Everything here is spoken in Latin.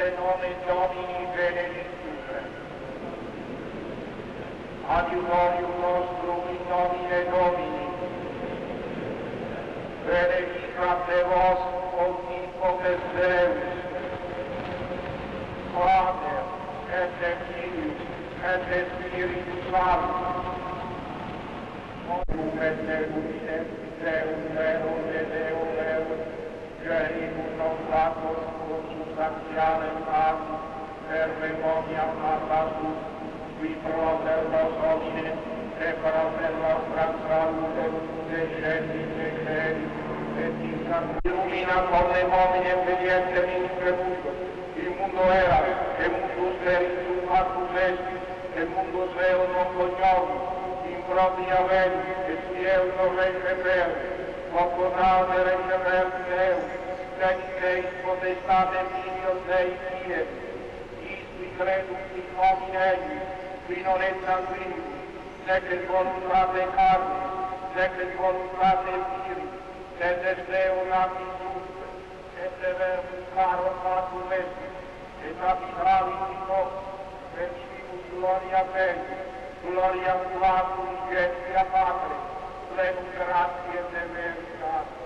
in Nome Domini Benedictus. Adiutorium nostrum in nomine Domini. Benedicat de vos, omnipotens Deus, Pater, et de Filius, et de Spiritus Sanctus. Omnum et Deus, et Deus, Deus, Deus, Deus, Deus, Deus, Deus, Deus, sanctiare paz, per memoria parvatus, qui pro verbos homine, e pro verbos transalute, de genice ceri, et in Illumina con homine obedientes in creduto, il mundo era, e mundus erisum acus est, e mundus eo non cognomi, in propria veni, et si eo non recepere, quoquo nave recepere Deo, sed Dei potestate Dei tie, isti credum in homine qui non est sanguini, sec et voluntate carne, sec et voluntate viri, sed est Deo nati sub, et reverum caro fatum est, et abitravit in nos, per cimus gloria Dei, gloria Flatum, Gestia Patre, plenum gratia de verita,